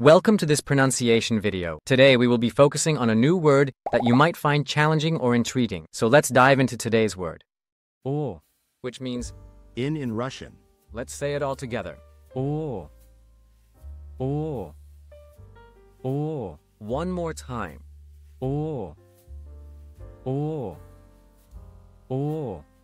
Welcome to this pronunciation video. Today we will be focusing on a new word that you might find challenging or intriguing. So let's dive into today's word, О, which means, In in Russian. let's say it all together. о, о, о, One more time. о, о, о.